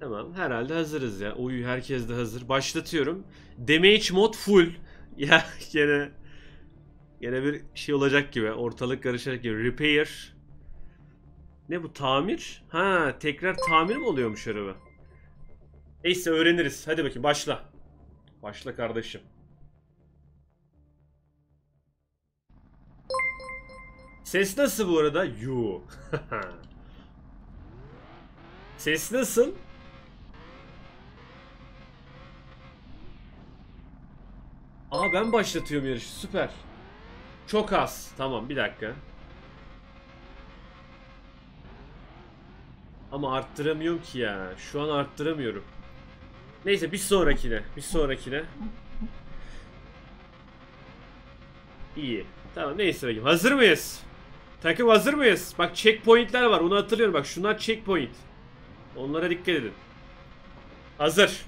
Tamam herhalde hazırız ya. Oy herkes de hazır. Başlatıyorum. Damage mod full. Ya gene gene bir şey olacak gibi. Ortalık karışacak gibi. Repair. Ne bu tamir? Ha tekrar tamir mi oluyormuş araba? Neyse öğreniriz. Hadi bakayım başla. Başla kardeşim. Ses nasıl bu arada? Yu. Ses nasıl? Aa ben başlatıyorum yarışı. Süper. Çok az. Tamam bir dakika. Ama arttıramıyorum ki ya. Şu an arttıramıyorum. Neyse bir sonrakine. Bir sonrakine. İyi. Tamam neyse bakayım. Hazır mıyız? Takım hazır mıyız? Bak checkpointler var. Onu hatırlıyorum. Bak şunlar checkpoint. Onlara dikkat edin. Hazır.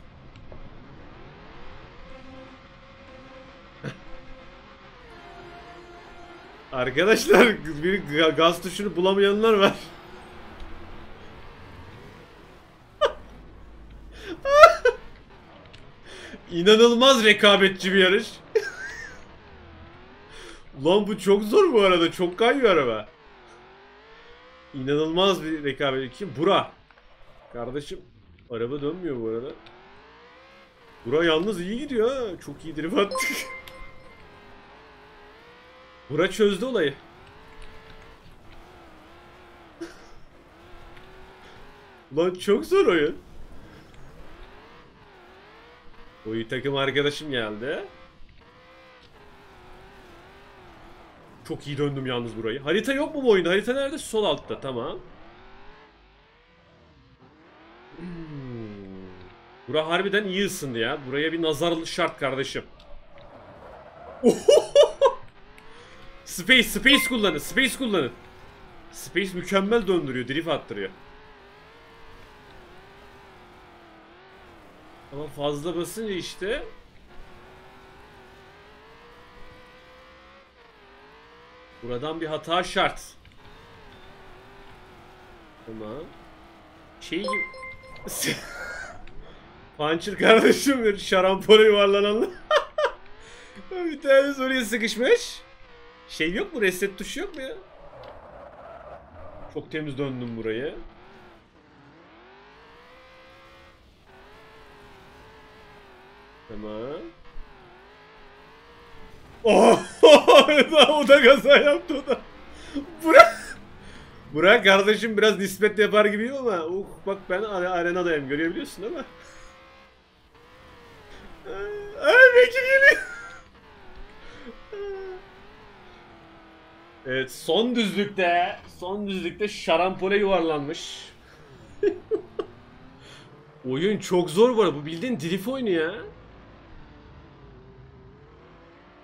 Arkadaşlar bir ga- gaz tuşunu bulamayanlar var. İnanılmaz rekabetçi bir yarış. Lan bu çok zor bu arada. Çok kayıyor araba. İnanılmaz bir rekabet. Kim? Bura. Kardeşim araba dönmüyor bu arada. Bura yalnız iyi gidiyor ha. Çok iyi drift attık. Bura çözdü olayı. Lan çok zor oyun. Oyu takım arkadaşım geldi. Çok iyi döndüm yalnız burayı. Harita yok mu bu oyunda? Harita nerede? Sol altta. Tamam. Hmm. Bura harbiden iyi ısındı ya. Buraya bir nazar şart kardeşim. Space, space kullanın, space kullanın. Space mükemmel döndürüyor, drift attırıyor. Ama fazla basınca işte Buradan bir hata şart. Tamam. Şey gibi... Puncher kardeşim bir şarampole yuvarlananlar. bir tanesi oraya sıkışmış. Şey yok mu? Reset tuşu yok mu ya? Çok temiz döndüm burayı. Tamam. Oh! o da gaza yaptı o da. Burak! Burak kardeşim biraz nispet yapar gibiyim ama uh bak ben are- arenadayım görebiliyorsun ama. Ay Bekir geliyor. Evet son düzlükte son düzlükte şarampole yuvarlanmış. Oyun çok zor bu arada. Bu bildiğin drift oyunu ya.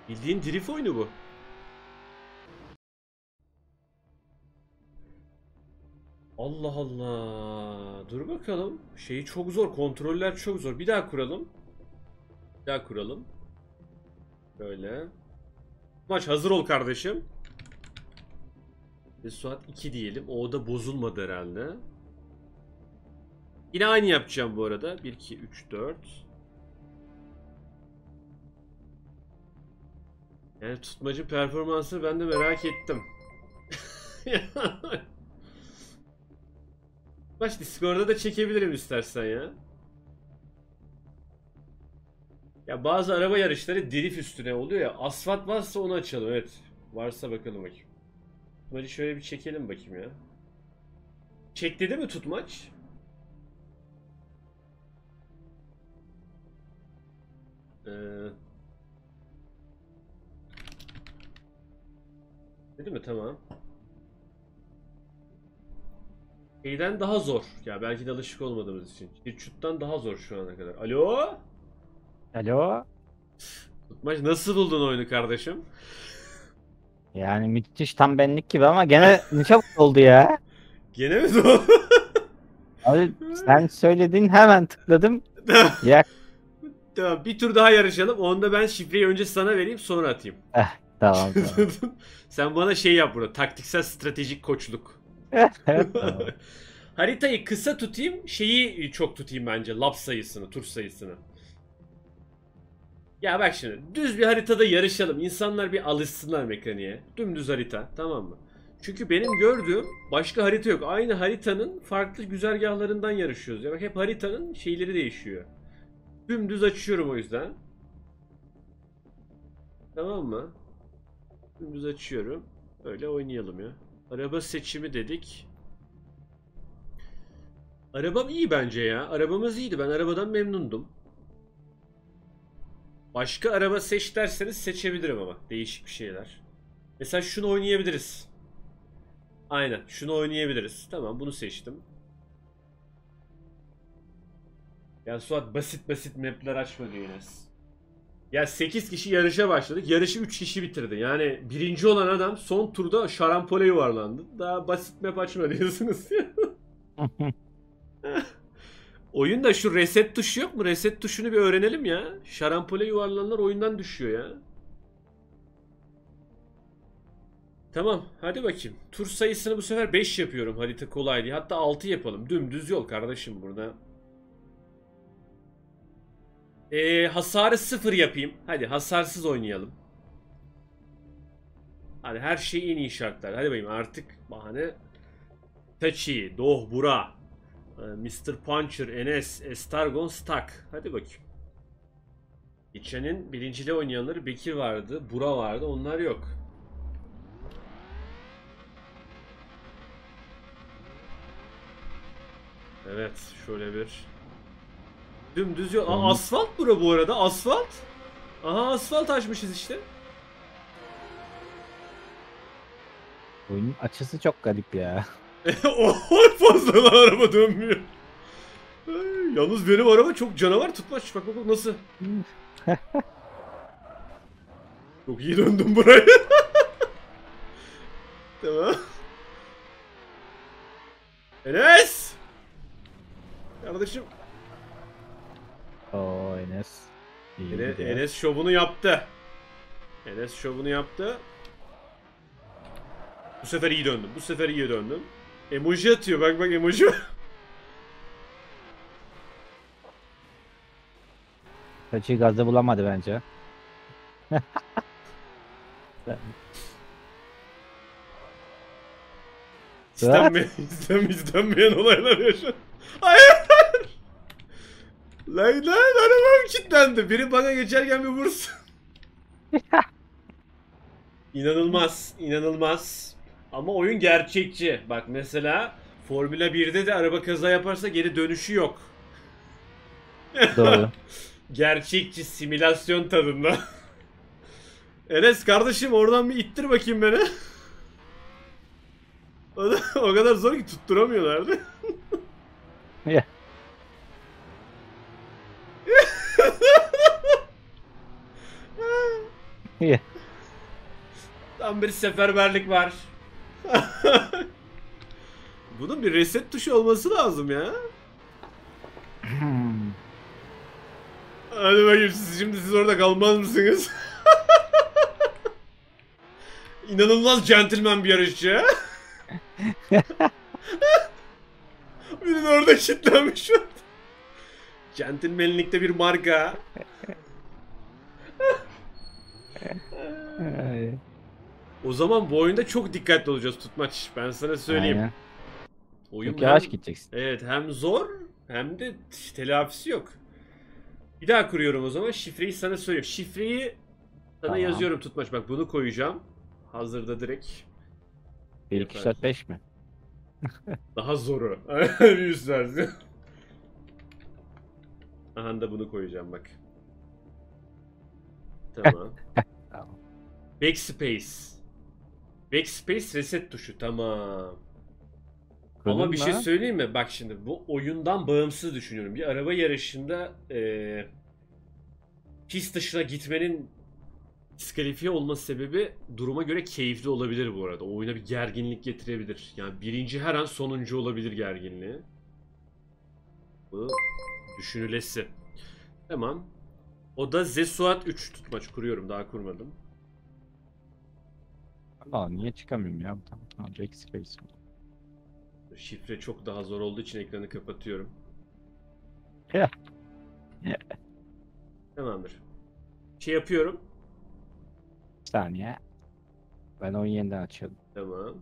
Bildiğin drift oyunu bu. Allah Allah. Dur bakalım. Şeyi çok zor. Kontroller çok zor. Bir daha kuralım. Bir daha kuralım. Böyle. Maç hazır ol kardeşim. Ve saat 2 diyelim. O da bozulmadı herhalde. Yine aynı yapacağım bu arada. 1, 2, 3, 4. Yani tutmacı performansı ben de merak ettim. Baş Discord'da da çekebilirim istersen ya. Ya bazı araba yarışları drift üstüne oluyor ya. Asfalt varsa onu açalım evet. Varsa bakalım bakayım. Tutmacı şöyle bir çekelim bakayım ya. Çek dedi mi tutmaç? Ee, dedi mi? Tamam. Şeyden daha zor. Ya belki de alışık olmadığımız için. Çirçut'tan daha zor şu ana kadar. Alo? Alo. Tutmaç nasıl buldun oyunu kardeşim? Yani müthiş tam benlik gibi ama gene ne çabuk oldu ya. Gene mi zor? Abi sen söyledin hemen tıkladım. Ya tamam bir tur daha yarışalım. Onda ben şifreyi önce sana vereyim sonra atayım. tamam tamam. Sen bana şey yap burada. Taktiksel stratejik koçluk. tamam. Haritayı kısa tutayım, şeyi çok tutayım bence. Lap sayısını, tur sayısını. Ya bak şimdi düz bir haritada yarışalım. İnsanlar bir alışsınlar mekaniğe. Dümdüz harita tamam mı? Çünkü benim gördüğüm başka harita yok. Aynı haritanın farklı güzergahlarından yarışıyoruz. Ya bak hep haritanın şeyleri değişiyor. Dümdüz açıyorum o yüzden. Tamam mı? Dümdüz açıyorum. Öyle oynayalım ya. Araba seçimi dedik. Arabam iyi bence ya. Arabamız iyiydi. Ben arabadan memnundum. Başka araba seç derseniz seçebilirim ama. Değişik bir şeyler. Mesela şunu oynayabiliriz. Aynen. Şunu oynayabiliriz. Tamam bunu seçtim. Ya Suat basit basit mapler açma diyor Enes. Ya 8 kişi yarışa başladık. Yarışı 3 kişi bitirdi. Yani birinci olan adam son turda şarampole yuvarlandı. Daha basit map açma diyorsunuz. Oyunda şu reset tuşu yok mu? Reset tuşunu bir öğrenelim ya. Şarampole yuvarlananlar oyundan düşüyor ya. Tamam hadi bakayım. Tur sayısını bu sefer 5 yapıyorum harita kolay diye. Hatta 6 yapalım. Dümdüz yol kardeşim burada. Ee, hasarı 0 yapayım. Hadi hasarsız oynayalım. Hadi her şey en iyi şartlar. Hadi bakayım artık bahane. Tachi, Doh, Bura, Mr. Puncher, Enes, Estargon, Stack. Hadi bakayım. Geçenin birincili oynayanları Bekir vardı, Bura vardı. Onlar yok. Evet, şöyle bir dümdüz yol. Aa, asfalt bura bu arada. Asfalt. Aha asfalt açmışız işte. Oyunun açısı çok garip ya. Oho fazla lan araba dönmüyor. Ay, Yalnız benim araba çok canavar tutmaç. Bak bak nasıl. çok iyi döndüm buraya. tamam. Enes! Kardeşim. Oo Enes. İyi gidiyor. Enes şovunu yaptı. Enes şovunu yaptı. Bu sefer iyi döndüm. Bu sefer iyi döndüm. Emoji atıyor. Bak bak emoji. Taçı gazı bulamadı bence. İstenmeyen, istem, istenmeyen olaylar yaşan. Hayır! lan lan arabam kilitlendi. Biri bana geçerken bir vursun. inanılmaz, inanılmaz. Ama oyun gerçekçi. Bak mesela Formula 1'de de araba kaza yaparsa geri dönüşü yok. Doğru. Gerçekçi simülasyon tadında. Enes kardeşim oradan bir ittir bakayım beni. O, da, o kadar zor ki tutturamıyorlardı. Ya. Ya. Tam bir seferberlik var. Bunun bir reset tuşu olması lazım ya. Hmm. Hadi bakayım siz şimdi siz orada kalmaz mısınız? İnanılmaz centilmen bir yarışçı. Biri de orada kilitlenmiş. Centilmenlikte bir marka. O zaman bu oyunda çok dikkatli olacağız tutmaç. Ben sana söyleyeyim. aynen. Oyun Çok yavaş hem- gideceksin. Evet hem zor hem de telafisi yok. Bir daha kuruyorum o zaman. Şifreyi sana söylüyorum. Şifreyi sana Tamam. yazıyorum tutmaç. Bak bunu koyacağım. Hazırda direkt. 1 2 3 4 5 mi? Daha zoru. bir üst versiyon. Aha da bunu koyacağım bak. Tamam. Tamam. Backspace. Backspace reset tuşu tamam. Kırdın Ama bir şey söyleyeyim mi? Bak şimdi bu oyundan bağımsız düşünüyorum. Bir araba yarışında eee pist dışına gitmenin diskalifiye olması sebebi duruma göre keyifli olabilir bu arada. O oyuna bir gerginlik getirebilir. Yani birinci her an sonuncu olabilir gerginliği. Bu düşünülesi. Tamam. O da Zesuat 3 tutmaç kuruyorum. Daha kurmadım. Aa, niye çıkamıyorum ya? Tamam, tamam. Backspace. Şifre çok daha zor olduğu için ekranı kapatıyorum. Tamamdır. Şey yapıyorum. Bir saniye. Ben oyunu yeniden açıyordum. Tamam.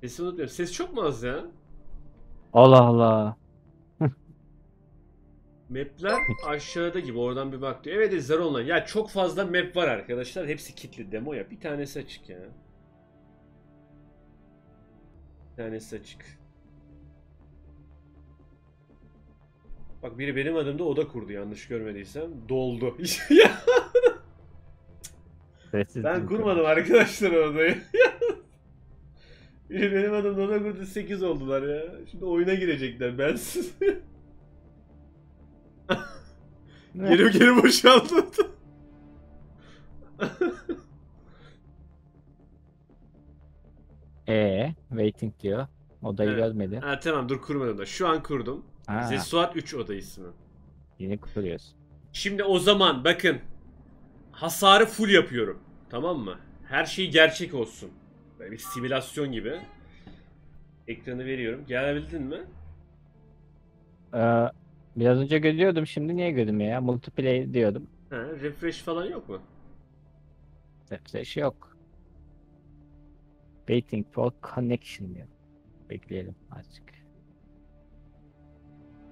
Sesi unutmuyorum. Ses çok mu az ya? Allah Allah. Map'ler aşağıda gibi. Oradan bir bak diyor. Evet izler online. Ya çok fazla map var arkadaşlar. Hepsi kilitli demo ya. Bir tanesi açık ya. Bir tanesi açık. Bak biri benim adımda oda kurdu yanlış görmediysem. Doldu. Sessiz ben kurmadım arkadaşlar odayı. biri benim adımda oda kurdu 8 oldular ya. Şimdi oyuna girecekler bensiz. Geri geri boşaldı. Ee, waiting diyor. Odayı Evet. görmedi. Ha tamam dur kurmadım da. Şu an kurdum. Ha, Zesuat 3 oda ismi. yeni kuruyorsun. Şimdi o zaman bakın. Hasarı full yapıyorum. Tamam mı? Her şey gerçek olsun. Böyle bir simülasyon gibi. Ekranı veriyorum. Gelebildin mi? Ee, biraz önce görüyordum şimdi niye görünmüyor ya? Multiplayer diyordum. Ha, refresh falan yok mu? Refresh yok. Waiting for connection diyor. Bekleyelim azıcık.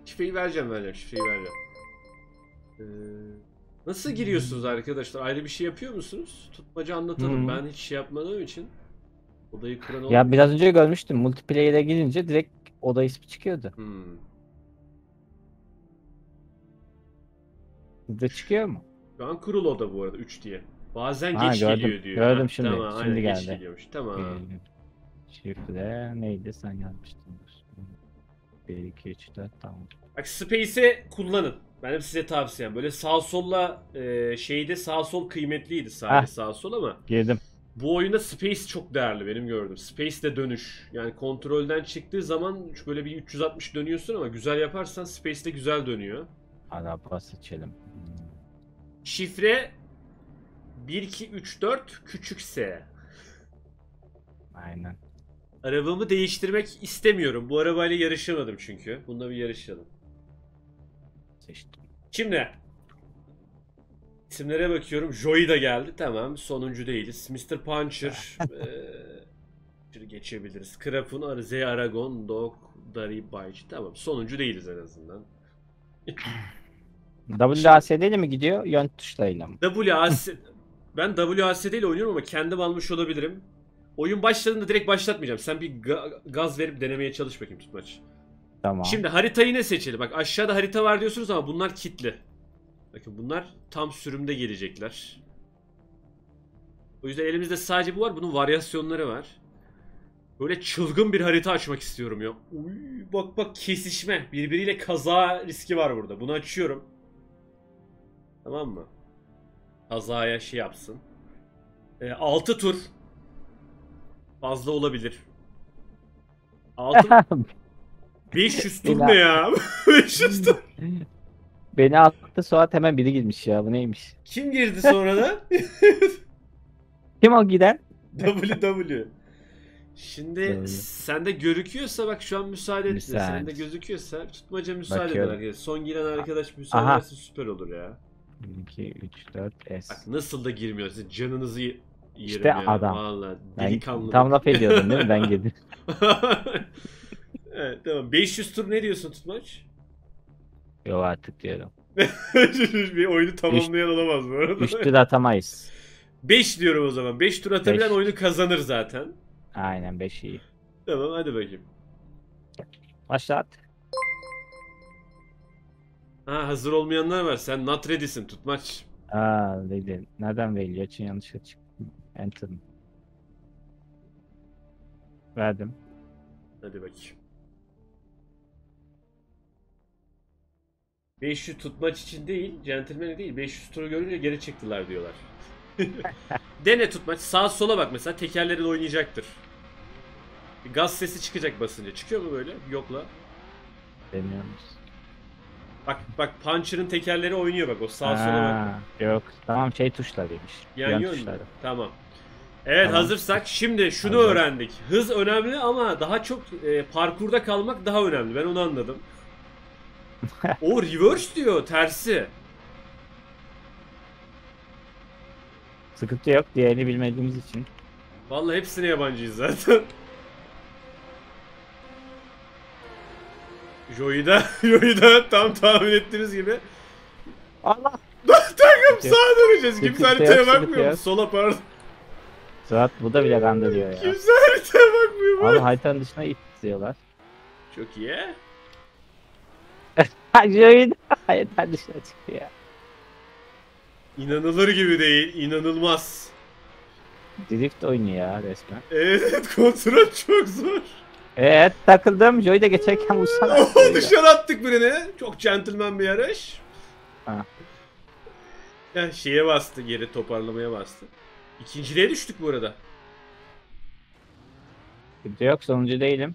Şifreyi vereceğim vereceğim. Şifreyi vereceğim. Ee, nasıl giriyorsunuz arkadaşlar? Ayrı bir şey yapıyor musunuz? Tutmaca anlatalım. Hmm. Ben hiç şey yapmadığım için. Odayı kuran oldu. Ya biraz önce görmüştüm. Multiplayer'e girince direkt oda ismi çıkıyordu. Hmm. Sizde çıkıyor mu? Şu an kurul oda bu arada 3 diye. Bazen Ha, geç gördüm. geliyor diyor. Gördüm Ha, şimdi. Tamam, Şimdi aynen, geç geldi. geliyormuş. Tamam. Şifre neydi sen yazmıştın. dur. 1, 2, 3, 4 tamam. Bak Space'i kullanın. Benim size tavsiyem. Böyle sağ solla e, şeyde sağ sol kıymetliydi sadece sağ sol ama Girdim. bu oyunda Space çok değerli benim gördüğüm. Space de dönüş. Yani kontrolden çıktığı zaman böyle bir 360 dönüyorsun ama güzel yaparsan Space de güzel dönüyor. Araba seçelim. Şifre 1 2 3 4 küçük S. Aynen. Arabamı değiştirmek istemiyorum. Bu arabayla yarışamadım çünkü. Bununla bir yarışalım. Seçtim. Şimdi isimlere bakıyorum. Joey da geldi. Tamam. Sonuncu değiliz. Mr. Puncher. eee geçebiliriz. Krapun, Arze, Aragon, Dog, Dari, Bayç. Tamam. Sonuncu değiliz en azından. WASD ile mi gidiyor? Yön tuşlarıyla mı? WAS ben WASD ile oynuyorum ama kendim almış olabilirim. Oyun başladığında direkt başlatmayacağım. Sen bir ga- gaz verip denemeye çalış bakayım tutmaç. Tamam. Şimdi haritayı ne seçelim? Bak aşağıda harita var diyorsunuz ama bunlar kitli. Bakın bunlar tam sürümde gelecekler. O yüzden elimizde sadece bu var. Bunun varyasyonları var. Böyle çılgın bir harita açmak istiyorum ya. Uy, bak bak kesişme. Birbiriyle kaza riski var burada. Bunu açıyorum. Tamam mı? Kazaya şey yapsın. 6 tur. Fazla olabilir. 6 500 tur ne ya? 500 tur. Beni attı Suat hemen biri girmiş ya. Bu neymiş? Kim girdi sonra da? Kim o giden? WW. Şimdi Doğru. sende görüküyorsa bak şu an müsaade etme. Müsaade. Sende gözüküyorsa tutmaca müsaade arkadaşlar. Son giren arkadaş müsaade Aha. ederse süper olur ya. 2, 3, 4, S. Bak nasıl da girmiyor. Siz canınızı yerim İşte ya. adam. Vallahi Ben delikanlı. tam laf ediyordum değil mi? Ben girdim. evet tamam. 500 tur ne diyorsun tutmaç? Yok artık diyorum. bir oyunu tamamlayan olamaz bu arada. 3 tur atamayız. 5 diyorum o zaman. 5 tur atabilen Beş. oyunu kazanır zaten. Aynen 5 iyi. Tamam hadi bakayım. Başlat. Ha hazır olmayanlar var. Sen not ready'sin tutmaç. Aa dedi. Nereden veriliyor? için yanlışlıkla çıktı. Enter. Verdim. Hadi bakayım. 500 tutmaç için değil, centilmeni değil. 500 turu görünce geri çıktılar diyorlar. Dene tutmaç. Sağa sola bak mesela tekerleri de oynayacaktır. Gaz sesi çıkacak basınca. Çıkıyor mu böyle? Yokla. Deniyoruz. Bak bak Puncher'ın tekerleri oynuyor bak o sağa sola bak. Yok. Tamam şey tuşlarıymış. Yan yön tuşları. Tamam. Evet Tamam. hazırsak şimdi şunu Hazır. öğrendik. Hız önemli ama daha çok e, parkurda kalmak daha önemli. Ben onu anladım. o reverse diyor tersi. Sıkıntı yok. Diğerini bilmediğimiz için. Vallahi hepsine yabancıyız zaten. Joey'i de tam tahmin ettiğiniz gibi. Allah! Takım sağa döneceğiz. Kimse haritaya bakmıyor mu? Sola pardon. Suat bu da bile kandırıyor ya. Kimse haritaya bakmıyor mu? Abi haritanın dışına itiyorlar. Çok iyi. De haritanın dışına çıkıyor. İnanılır gibi değil. inanılmaz. Drift oynuyor ya resmen. Evet kontrol çok zor. Evet takıldım. Joey de geçerken vursana. Dışarı attık birini. Çok centilmen bir yarış. Ha. Ya şeye bastı, geri toparlamaya bastı. İkinciliğe düştük bu arada. Sıkıntı yok sonuncu değilim.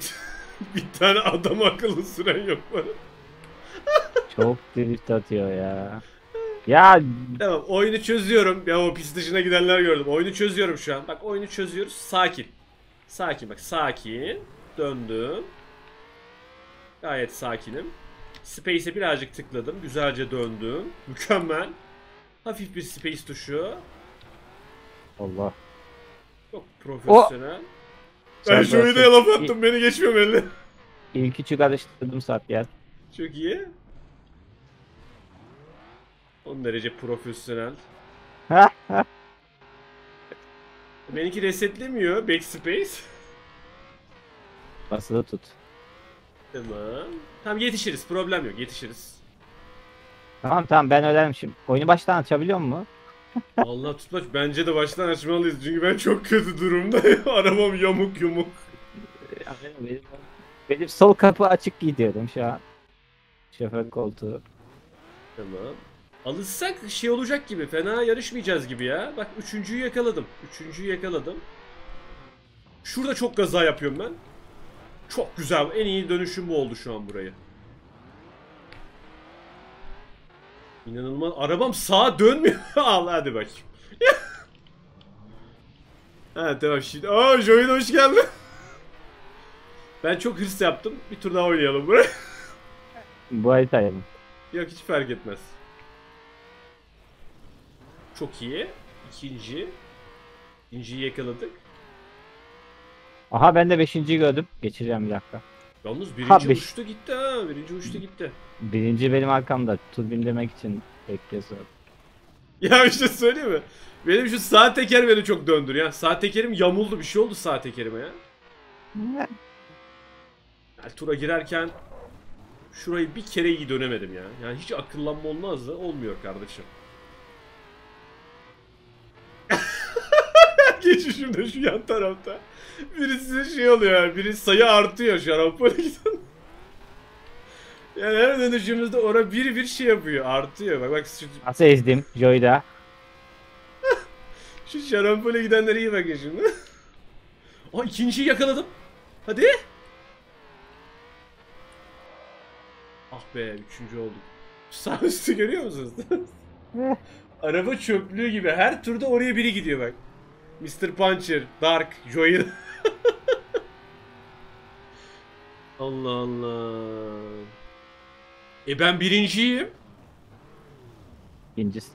Bir tane adam akıllı süren yok bana. Çok drift atıyor ya. Ya Tamam oyunu çözüyorum. Ya o pist dışına gidenler gördüm. Oyunu çözüyorum şu an. Bak oyunu çözüyoruz. Sakin. Sakin bak sakin. Döndüm. Gayet sakinim. Space'e birazcık tıkladım. Güzelce döndüm. Mükemmel. Hafif bir space tuşu. Allah. Çok profesyonel. Ben Sen şu oyuna burası- laf attım. Beni geçmemeli. İlk üçü karıştırdım ya. Çok iyi. 10 derece profesyonel. Benimki resetlemiyor. Backspace. Basılı tut. Tamam. Tamam yetişiriz. Problem yok. Yetişiriz. Tamam tamam ben ölerim şimdi. Oyunu baştan açabiliyor mu? Allah tutmaç. Bence de baştan açmalıyız. Çünkü ben çok kötü durumdayım. Arabam yamuk yumuk. Benim, benim sol kapı açık gidiyorum şu an. Şoför koltuğu. Tamam. Alışsak şey olacak gibi. Fena yarışmayacağız gibi ya. Bak üçüncüyü yakaladım. Üçüncüyü yakaladım. Şurada çok gaza yapıyorum ben. Çok güzel. En iyi dönüşüm bu oldu şu an burayı. İnanılmaz. Arabam sağa dönmüyor. Al hadi bakayım. ha tamam şimdi. Aa Joey'de hoş geldin. Ben çok hırs yaptım. Bir tur daha oynayalım buraya. Bu haritayı mı? Yok hiç fark etmez. Çok iyi. İkinci. İkinciyi yakaladık. Aha ben de beşinciyi gördüm. Geçeceğim bir dakika. Yalnız birinci Ha, beş. uçtu gitti ha. Birinci uçtu gitti. Birinci benim arkamda. Tur bindirmek için bekliyorsun. Ya bir şey söyleyeyim mi? Benim şu sağ teker beni çok döndürüyor. ya. Sağ tekerim yamuldu. Bir şey oldu sağ tekerime ya. Yani tura girerken şurayı bir kere iyi dönemedim ya. Yani hiç akıllanma olmaz da olmuyor kardeşim. Geçişimde şu yan tarafta. Birisi şey oluyor yani. Biri sayı artıyor şarampole giden. Yani her dönüşümüzde ora bir bir şey yapıyor. Artıyor. Bak bak şu, Nasıl ezdim Joy'da? şu şarampole gidenlere iyi bakın şimdi. Aa ikinciyi yakaladım. Hadi. Ah be üçüncü olduk. Sağ üstü görüyor musunuz? Araba çöplüğü gibi her turda oraya biri gidiyor bak. Mr. Puncher, Dark, Joey. Allah Allah. E ben birinciyim. İkincisi.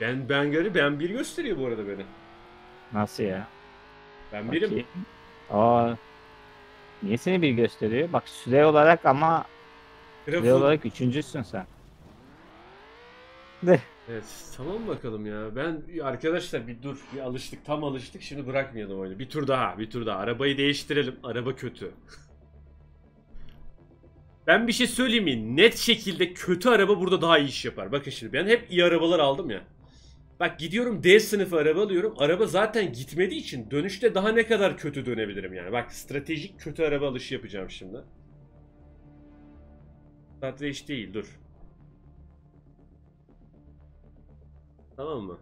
Ben ben göre ben bir gösteriyor bu arada beni. Nasıl ya? Ben birim. Bakayım. Aa. Niye seni bir gösteriyor? Bak süre olarak ama süre Grafı- olarak üçüncüsün sen. Evet tamam bakalım ya. Ben arkadaşlar bir dur bir alıştık tam alıştık şimdi bırakmayalım oyunu. Bir tur daha bir tur daha. Arabayı değiştirelim. Araba kötü. Ben bir şey söyleyeyim mi? Net şekilde kötü araba burada daha iyi iş yapar. Bakın şimdi ben hep iyi arabalar aldım ya. Bak gidiyorum D sınıfı araba alıyorum. Araba zaten gitmediği için dönüşte daha ne kadar kötü dönebilirim yani. Bak stratejik kötü araba alışı yapacağım şimdi. Strateji değil dur. Tamam mı?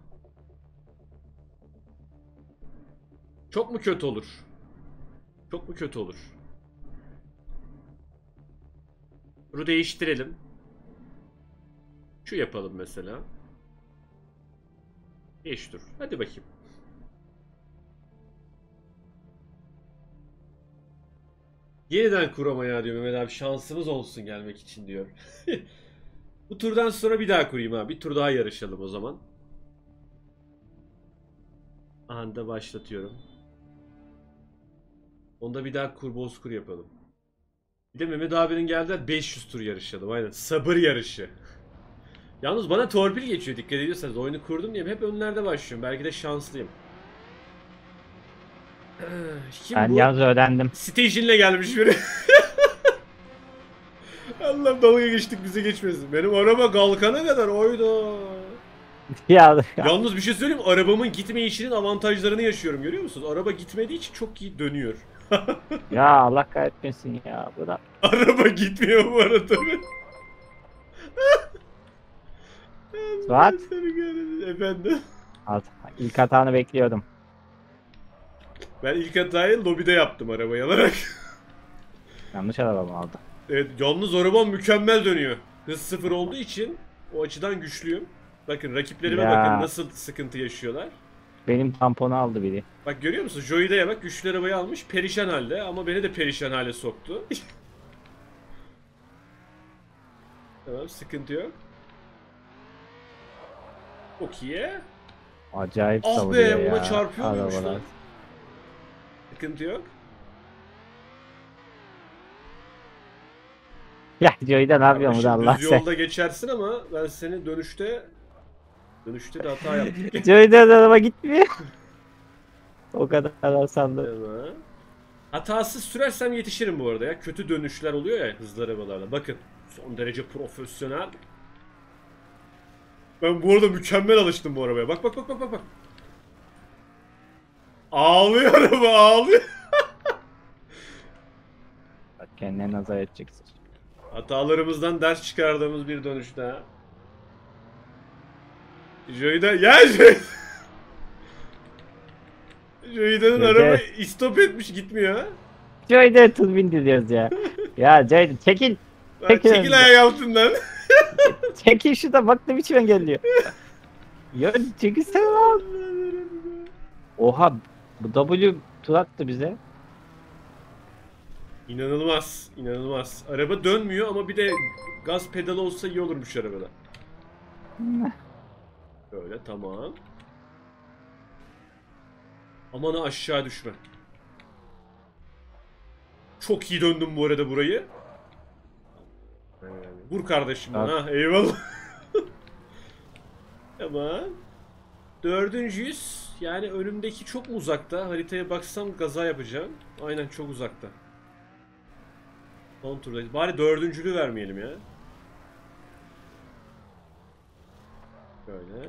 Çok mu kötü olur? Çok mu kötü olur? Bunu değiştirelim. Şu yapalım mesela. 5 tur. Hadi bakayım. Yeniden kuramaya diyor Mehmet abi şansımız olsun gelmek için diyor. Bu turdan sonra bir daha kurayım abi. Bir tur daha yarışalım o zaman. Anda başlatıyorum. Onda bir daha kur bozkur yapalım. Bir de Mehmet abinin geldiler 500 tur yarışalım. Aynen. Sabır yarışı. Yalnız bana torpil geçiyor dikkat ediyorsanız. Oyunu kurdum diye hep önlerde başlıyorum. Belki de şanslıyım. Kim Ben bu? yalnız öğrendim. Station'le gelmiş biri. Allah'ım dalga geçtik bize geçmesin. Benim araba kalkana kadar oydu. Ya, Yalnız bir şey söyleyeyim? Arabamın gitme işinin avantajlarını yaşıyorum görüyor musunuz? Araba gitmediği için çok iyi dönüyor. ya Allah kahretmesin ya. Bu da Araba gitmiyor bu arada tabii. Suat? Efendim? Alt- ilk hatanı bekliyordum. Ben ilk hatayı lobide yaptım arabayı alarak. Yanlış araba mı aldı? Evet, yalnız arabam mükemmel dönüyor. Hız sıfır olduğu için o açıdan güçlüyüm. Bakın rakiplerime Ya. bakın nasıl sıkıntı yaşıyorlar. Benim tamponu aldı biri. Bak görüyor musun? Joy'da'ya bak güçlü arabayı almış perişan halde ama beni de perişan hale soktu. tamam sıkıntı yok. Çok iyi. Acayip Ah savuruyor be ya. buna çarpıyor muymuş arabalar. lan? Sıkıntı yok. Ya Joy'da ne yapıyor bu da Kardeşim, Allah düz sen. yolda geçersin ama ben seni dönüşte dönüşte de hata yaptım. Joy'da araba gitmiyor. o kadar asandı. Tamam. Hatasız sürersem yetişirim bu arada ya. Kötü dönüşler oluyor ya hızlı arabalarla. Bakın son derece profesyonel. Ben bu arada mükemmel alıştım bu arabaya. Bak bak bak bak bak bak. Ağlıyor araba ağlıyor. Bak kendine nazar edeceksin. Hatalarımızdan ders çıkardığımız bir dönüşte ha. Joy'da ya Joy. Joy'da'nın Joy'da- araba istop etmiş gitmiyor. Joy'da tuz bindi diyoruz ya. ya Joy'da çekil. Lan Peki. Çekil ayak altından. Çekil şurada bak ne biçim engelliyor. ya çekilsene lan. Oha bu W tur attı bize. İnanılmaz, inanılmaz. Araba dönmüyor ama bir de gaz pedalı olsa iyi olurmuş arabada. Böyle tamam. Aman aşağı düşme. Çok iyi döndüm bu arada burayı. Vur kardeşim bana. ha, Eyvallah. tamam. Dördüncüyüz. Yani önümdeki çok mu uzakta? Haritaya baksam gaza yapacağım. Aynen çok uzakta. Son turdayız. Bari dördüncülüğü vermeyelim ya. Böyle.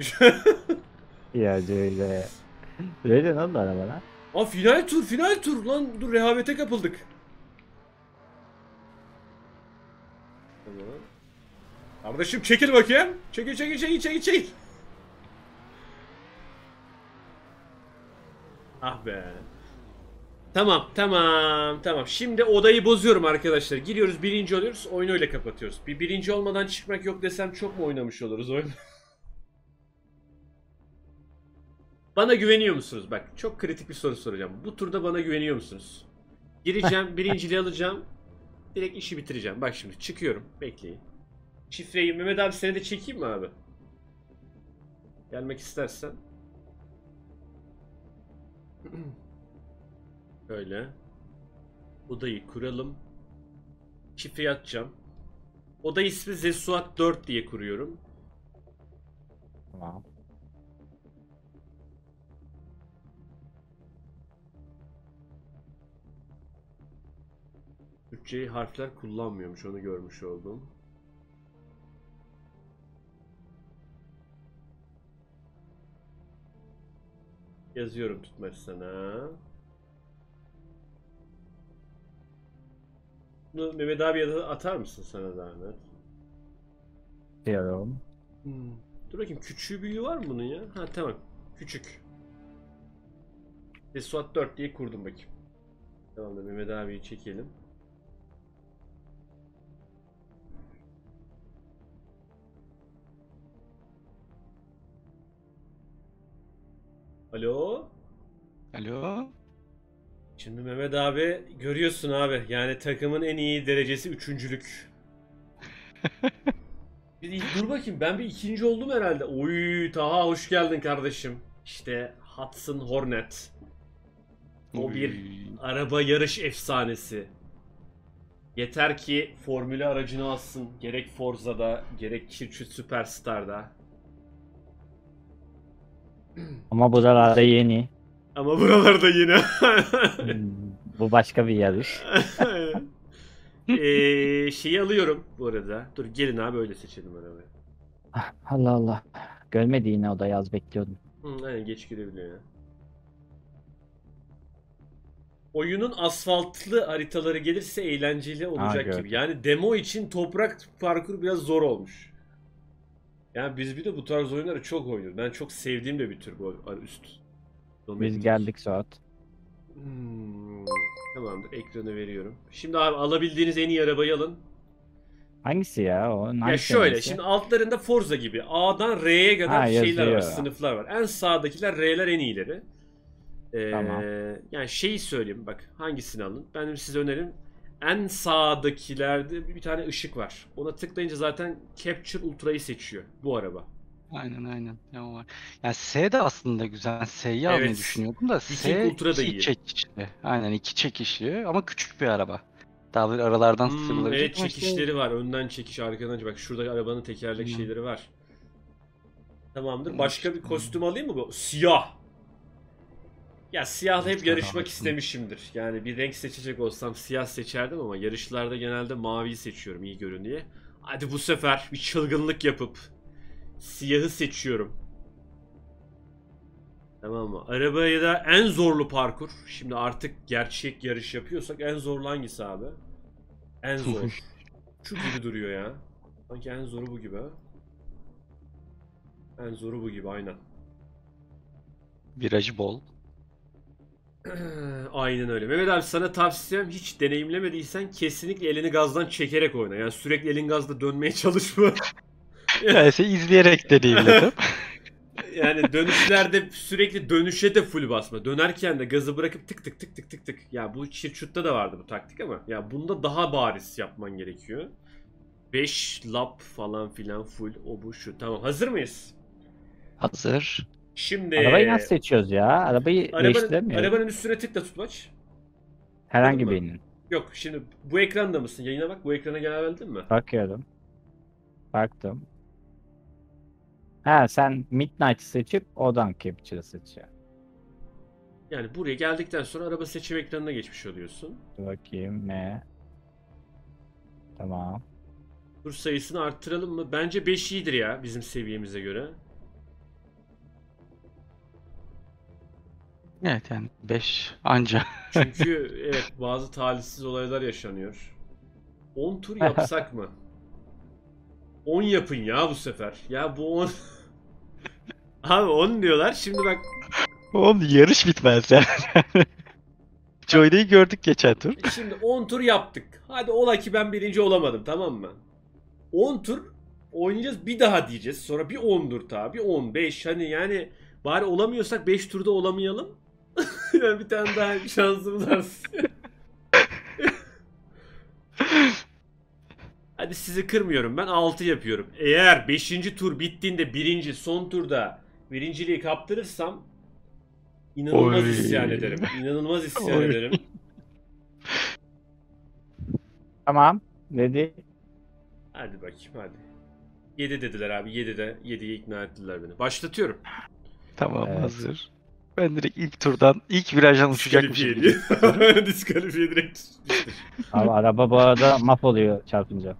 Ya Joy'da. Joy'da ne oldu arabana? Aa final tur, final tur lan. Dur rehavete kapıldık. Kardeşim çekil bakayım. Çekil çekil çekil çekil çekil. Ah be. Tamam tamam tamam. Şimdi odayı bozuyorum arkadaşlar. Giriyoruz birinci oluyoruz. Oyunu öyle kapatıyoruz. Bir birinci olmadan çıkmak yok desem çok mu oynamış oluruz oyunu? Bana güveniyor musunuz? Bak çok kritik bir soru soracağım. Bu turda bana güveniyor musunuz? Gireceğim, birinciliği alacağım. Direkt işi bitireceğim. Bak şimdi çıkıyorum. Bekleyin. Şifreyi Mehmet abi seni de çekeyim mi abi? Gelmek istersen. Böyle. Odayı kuralım. Şifreyi atacağım. Oda ismi Zesuat 4 diye kuruyorum. Tamam. Türkçeyi harfler kullanmıyormuş onu görmüş oldum. Yazıyorum tutmaç sana. Bunu Mehmet abiye de atar mısın sana zahmet? Diyorum. Hmm. Dur bakayım küçüğü büyüğü var mı bunun ya? Ha tamam. Küçük. Eswat 4 diye kurdum bakayım. Tamam da Mehmet abiyi çekelim. Alo. Alo. Şimdi Mehmet abi görüyorsun abi yani takımın en iyi derecesi üçüncülük. bir, dur bakayım ben bir ikinci oldum herhalde. Oy Taha hoş geldin kardeşim. İşte Hudson Hornet. O bir Uy. araba yarış efsanesi. Yeter ki formülü aracını alsın. Gerek Forza'da gerek Kirchut Superstar'da. Ama buralarda yeni. Ama buralarda yine. Hmm, Bu başka bir yarış. Eee şeyi alıyorum bu arada. Dur gelin abi öyle seçelim arabayı. Ah, Allah Allah. Görmedi yine o da yaz bekliyordum. Hı, aynen geç girebiliyor ya. Oyunun asfaltlı haritaları gelirse eğlenceli olacak gördüm. gibi. Yani demo için toprak parkur biraz zor olmuş. Yani biz bir de bu tarz oyunları çok oynuyoruz. Ben çok sevdiğim de bir tür bu üst. Biz Domenik. geldik Suat. Hmm, tamamdır ekranı veriyorum. Şimdi abi alabildiğiniz en iyi arabayı alın. Hangisi ya o? Ya şöyle serisi? şimdi altlarında Forza gibi A'dan R'ye kadar Ha, şeyler var, yazıyor. sınıflar var. En sağdakiler R'ler en iyileri. Ee, Tamam. Yani şeyi söyleyeyim bak hangisini alın. Benim size önerim en sağdakilerde bir tane ışık var. Ona tıklayınca zaten Capture Ultra'yı seçiyor bu araba. Aynen aynen. Ya o var. Yani S de aslında güzel. S'yi almayı Evet. düşünüyordum da Viking S Ultra da iki iyi. çekişli. Aynen iki çekişli ama küçük bir araba. Daha böyle aralardan Hmm, sıyrılabilecek evet ama şey- çekişleri var. Önden çekiş, arkadan çekiş. Bak şurada arabanın tekerlek Hmm. şeyleri var. Tamamdır. Başka bir kostüm alayım mı bu? Siyah. Ya siyahla hep yarışmak istemişimdir. Yani bir renk seçecek olsam siyah seçerdim ama yarışlarda genelde maviyi seçiyorum iyi görün diye. Hadi bu sefer bir çılgınlık yapıp siyahı seçiyorum. Tamam mı? Arabaya da en zorlu parkur. Şimdi artık gerçek yarış yapıyorsak en zorlu hangisi abi? En zor. Şu gibi duruyor ya. Sanki en zoru bu gibi ha. En zoru bu gibi aynen. Virajı bol. aynen öyle. Mehmet abi sana tavsiyem hiç deneyimlemediysen kesinlikle elini gazdan çekerek oyna. Yani sürekli elin gazda dönmeye çalışma. Ben şey izleyerek deneyimledim. yani dönüşlerde sürekli dönüşe de full basma. Dönerken de gazı bırakıp tık tık tık tık tık tık. Ya bu Chirchut'ta da vardı bu taktik ama ya bunda daha bariz yapman gerekiyor. 5 lap falan filan full o bu şu. Tamam hazır mıyız? Hazır. Şimdi Arabayı nasıl seçiyoruz ya? Arabayı arabanın, değiştiremiyoruz. arabanın üstüne tıkla tutmaç. Herhangi Anladın mı? birinin. Yok şimdi bu ekranda mısın? Yayına bak. Bu ekrana gelebildin mi? Bakıyorum. Baktım. Ha sen Midnight seçip odan Capture'ı seçiyorsun. Yani buraya geldikten sonra araba seçim ekranına geçmiş oluyorsun. Bakayım ne? Tamam. Tur sayısını arttıralım mı? Bence 5 iyidir ya bizim seviyemize göre. Evet yani 5 anca. Çünkü evet bazı talihsiz olaylar yaşanıyor. 10 tur yapsak mı? 10 yapın ya bu sefer. Ya bu 10... Abi 10 diyorlar. Şimdi bak Oğlum yarış bitmez yani. Joy'da'yı gördük geçen tur. Şimdi 10 tur yaptık. Hadi ola ki ben birinci olamadım tamam mı? 10 tur oynayacağız bir daha diyeceğiz. Sonra bir 10 tur bir 15 hani yani bari olamıyorsak 5 turda olamayalım. yani bir tane daha şansımız artsın. Hadi sizi kırmıyorum ben 6 yapıyorum. Eğer 5. tur bittiğinde birinci son turda birinciliği kaptırırsam inanılmaz Oy. isyan ederim. İnanılmaz isyan Oy. ederim. Tamam. Dedi. Hadi bakayım hadi. 7 dediler abi. 7'de 7'ye ikna ettiler beni. Başlatıyorum. Tamam Evet. hazır. Ben direkt ilk turdan ilk virajdan uçacakmışım gibi. Diskalifiye. Diskalifiye direkt. Abi araba bu arada mahvoluyor çarpınca.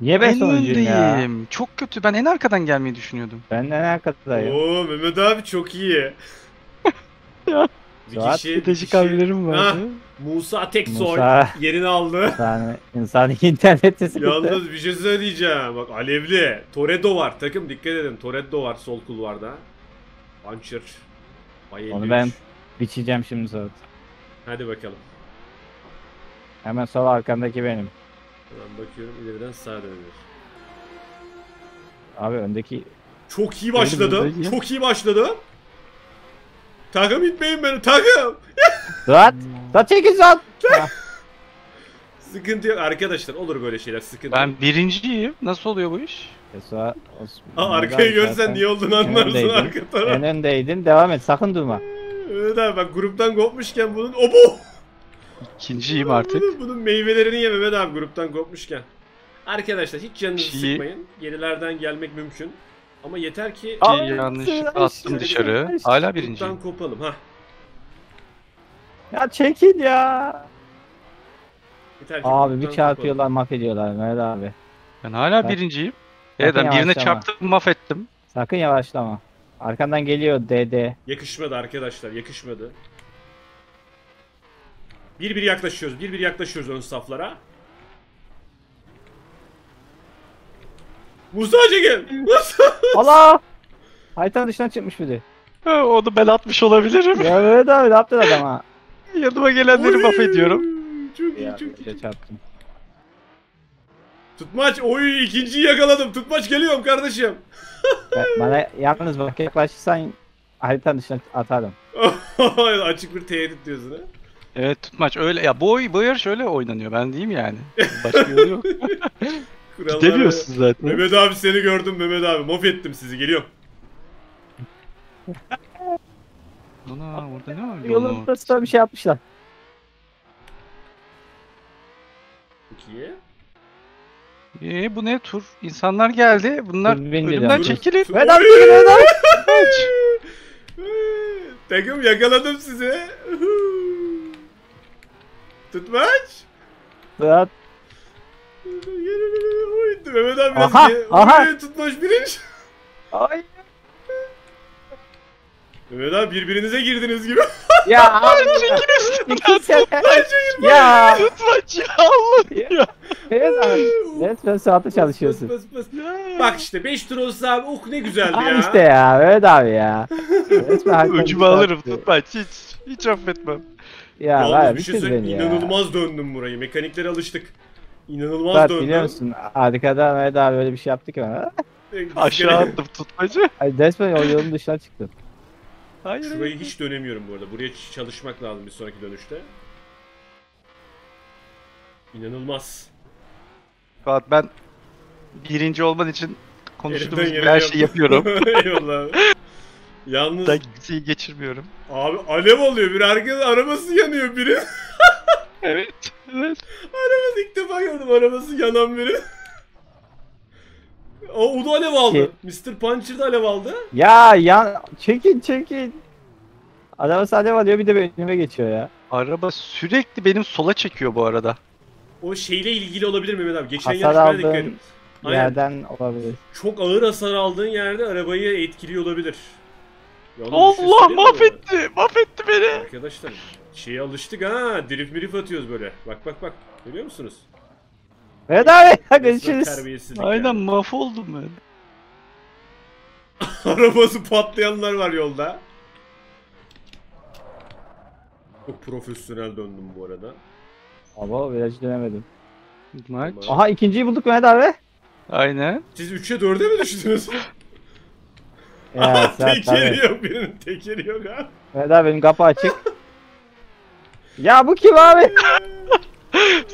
Niye ben En sonuncuyum ya? öndeyim. Çok kötü. Ben en arkadan gelmeyi düşünüyordum. Ben de ne arkadayım? Oo Mehmet abi çok iyi. Ya. Bir Suat kişi hamlelerim vardı. Musa Teksoy Musa yerini aldı. yani insan interneti sıkıntı. Yalnız bir şey söyleyeceğim. Bak alevli. Toredo var. Takım dikkat edin. Toredo var sol kulvarda. Puncher. Bay Onu 53. ben biçeceğim şimdi sonra. Hadi bakalım. Hemen sol arkandaki benim. Hemen bakıyorum ileriden sağa dönüyor. Abi öndeki Çok iyi başladı. Çok iyi başladı. Takım itmeyin beni takım. Suat. Suat çekil Suat. Sıkıntı yok arkadaşlar olur böyle şeyler sıkıntı yok. Ben birinciyim. Nasıl oluyor bu iş? E, Suat. Aa, arkayı görsen niye olduğunu anlarsın öndeydin. arka taraf. En öndeydin. Devam et. Sakın durma. Evet abi bak gruptan kopmuşken bunun obo. İkinciyim artık. Bunun, meyvelerini ye Mehmet abi gruptan kopmuşken. Arkadaşlar hiç canınızı Çiğ. sıkmayın. Gerilerden gelmek mümkün. Ama yeter ki Aa, yanlış attım işte. dışarı. Hala gruptan birinciyim. kopalım. ha. Ya çekil ya. Yeter ki Abi bir gruptan çarpıyorlar mahvediyorlar Mehmet abi. Ben hala Bak. birinciyim. Evet ben birine yavaşlama. çarptım mahvettim. Sakın yavaşlama. Arkandan geliyor DD. Yakışmadı arkadaşlar yakışmadı. Bir bir yaklaşıyoruz. Bir bir yaklaşıyoruz ön saflara. Musa çekil. Musa. Allah! Haytan dışına çıkmış biri. Ha, Onu ben atmış olabilirim. Ya Mehmet abi ne yaptın adama? Yanıma gelenleri Oy, mahvediyorum. Çok iyi Ya çok iyi. çarptım. Tutmaç. Oy ikinciyi yakaladım. Tutmaç geliyorum kardeşim. Ben- Bana yalnız bak yaklaşırsan haritanın dışına atarım. Açık bir tehdit diyorsun ha. Evet tutmaç öyle. Ya bu, oy- bu yarış öyle oynanıyor. Ben diyeyim yani. Başka yolu yok. Kurallar Gidemiyorsun zaten. Mehmet abi seni gördüm Mehmet abi. Mahvettim sizi. Geliyorum. Ana burada ne var? Yolun Yolun ortasında bir şey yapmışlar. Çok iyi. Ee, bu ne tur? İnsanlar geldi. Bunlar önümden lira. çekilin. Dur. Mehmet abi Oy! çekil Mehmet abi. Takım yakaladım sizi. Tutmaç. Oy, Mehmet abi biraz Aha, aha. Tutmaç birinci. Ay. Mehmet abi birbirinize girdiniz gibi. Ya abi. İki sene. Ya. Tutmaç ya Allah ya. Evet abi. Resmen Suat'a çalışıyorsun. Bas, bas, bas. Bak işte 5 tur olsa abi oh ne güzeldi ya. işte ya Mehmet abi ya. Öcümü alırım tutmaç. Hiç. Hiç affetmem. Ya Yalnız var bir şey söyleyeyim inanılmaz döndüm burayı. Mekaniklere alıştık. İnanılmaz Suat döndüm. biliyor musun? Arkada Mehmet abi öyle bir şey yaptı ki bana. Aşağı attım tutmacı. Ay resmen o yolun dışına çıktım. Hayır. Şurayı hiç dönemiyorum bu arada. Buraya çalışmak lazım bir sonraki dönüşte. İnanılmaz. Fuat ben birinci olman için konuştuğumuz gibi her şeyi yapıyorum. Eyvallah. Yalnız ben kimseyi geçirmiyorum. abi alev oluyor. Bir herkes arabası yanıyor biri. Evet. Evet. arabası ilk defa gördüm arabası yanan biri. O, o da alev aldı. Ki- Mr. Puncher da alev aldı. Ya ya çekin çekin. Arabası alev alıyor bir de önüme geçiyor ya. Araba sürekli benim sola çekiyor bu arada. O şeyle ilgili olabilir Mehmet abi. Geçen Hasar yarışmaya dikkat aldığın edin. Aynen. yerden olabilir. Çok ağır hasar aldığın yerde arabayı etkiliyor olabilir. Bir şey Allah mi? mahvetti. Mahvetti beni. Arkadaşlar şeye alıştık ha. Drift mirif atıyoruz böyle. Bak bak bak. Görüyor musunuz? Abi Resmen görüşürüz. Terbiyesizlik Aynen yani. mahvoldum ben. Arabası patlayanlar var yolda. Çok profesyonel döndüm bu arada. Ama virajı dönemedim. Maç. Aha ikinciyi bulduk Mehmet abi. Aynen. Siz 3'e 4'e mi düştünüz? Ya sen tekeri tabii. yok birinin tekeri yok ha. Mehmet abi benim kapı açık. ya bu kim abi?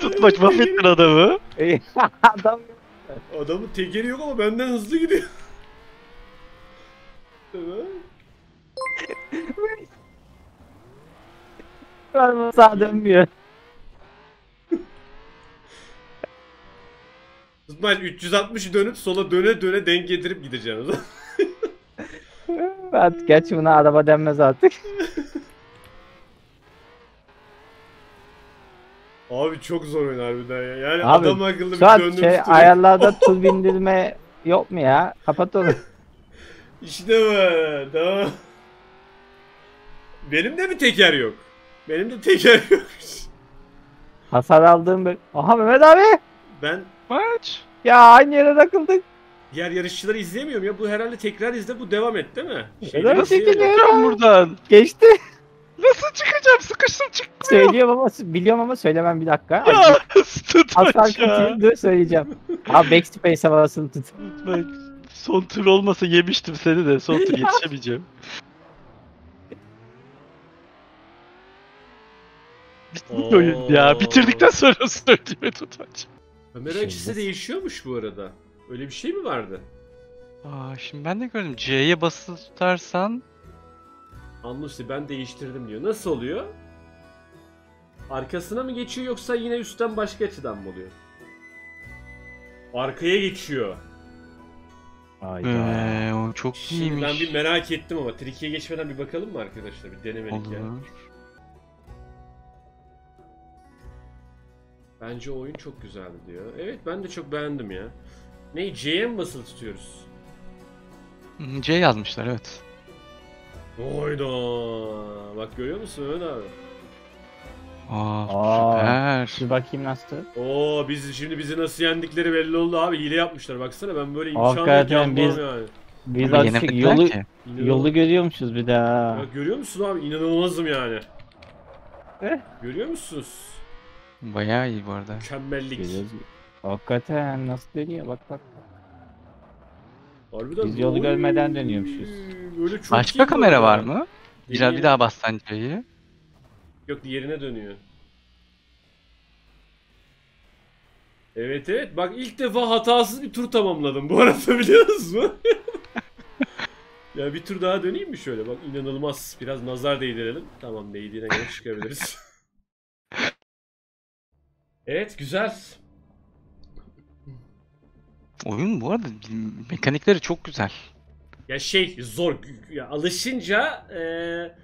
Tutmaç mahvettin adamı. Adam Adamın tekeri yok ama benden hızlı gidiyor. Evet. var sağa dönmüyor. Tutmaç 360 dönüp sola döne döne denk getirip zaman. Artık gerçi buna araba denmez artık. Abi çok zor oyun harbiden ya. Yani Abi, adam akıllı bir döndüm şey tutuyor. ayarlarda tur bindirme yok mu ya? Kapat onu. İşte bu. Tamam. Benim de bir teker yok. Benim de teker yok. Hasar aldığım bir... Aha Mehmet abi! Ben Maç. Ya aynı yere takıldık. diğer yarışçıları izleyemiyorum ya. Bu herhalde tekrar izle bu devam et değil mi? Evet, Şeyleri ya. Çıkacağım buradan. Geçti. Nasıl çıkacağım? Sıkıştım çıkmıyor. Söylüyorum ama biliyorum ama söylemem bir dakika. Ya tut Aslan aşağı. dur söyleyeceğim. Abi backspace havasını tut. Bak, son tur olmasa yemiştim seni de. Son tur yetişemeyeceğim. Bitti oyun ya. Bitirdikten sonra söylediğimi tutmaç. Kamera şey, açısı değişiyormuş bu arada. Öyle bir şey mi vardı? Aa, şimdi ben de gördüm. C'ye basılı tutarsan Anlaşıldı ben değiştirdim diyor. Nasıl oluyor? Arkasına mı geçiyor yoksa yine üstten başka açıdan mı oluyor? Arkaya geçiyor. Hayda. ee, o çok Şimdi iyiymiş. ben bir merak ettim ama Tricky'ye geçmeden bir bakalım mı arkadaşlar? Bir denemelik ya. Olur. Bence oyun çok güzeldi diyor. Evet ben de çok beğendim ya. Ne C'ye mi basılı tutuyoruz? C yazmışlar evet. Oyda. Bak görüyor musun Mehmet abi? Aa, Aa. süper. Şu bakayım nasıl? Oo biz şimdi bizi nasıl yendikleri belli oldu abi. Hile yapmışlar baksana ben böyle imkan yok yapmam biz- yani. Biz Bunu artık yolu ki. Yolu görüyormuşuz bir daha. Ya görüyor musun abi? İnanılmazım yani. Eh. Görüyor musunuz? Bayağı iyi bu arada. Mükemmellik. Görüyoruz. Hakikaten nasıl dönüyor bak bak. Harbiden Biz yolu görmeden dönüyormuşuz. Böyle çok Başka kamera var mı? Bir, Deneyelim. bir daha bassan C'yi. Yok diğerine dönüyor. Evet evet bak ilk defa hatasız bir tur tamamladım bu arada biliyor musun? ya bir tur daha döneyim mi şöyle bak inanılmaz biraz nazar değdirelim. Tamam değdiğine göre çıkabiliriz. evet güzel. Oyun bu arada mekanikleri çok güzel. Ya şey zor ya alışınca eee,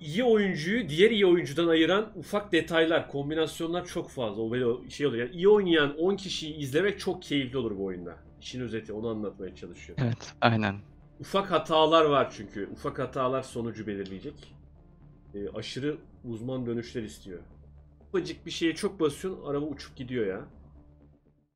iyi oyuncuyu diğer iyi oyuncudan ayıran ufak detaylar, kombinasyonlar çok fazla. O böyle şey oluyor. Yani iyi oynayan 10 kişiyi izlemek çok keyifli olur bu oyunda. İşin özeti onu anlatmaya çalışıyorum. Evet aynen. Ufak hatalar var çünkü. Ufak hatalar sonucu belirleyecek. Eee, aşırı uzman dönüşler istiyor. Ufacık bir şeye çok basıyorsun araba uçup gidiyor ya.